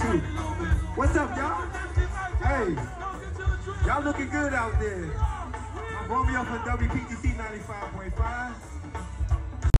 too. What's up, y'all? Hey, y'all looking good out there. I'm Romeo from WPTC 95.5.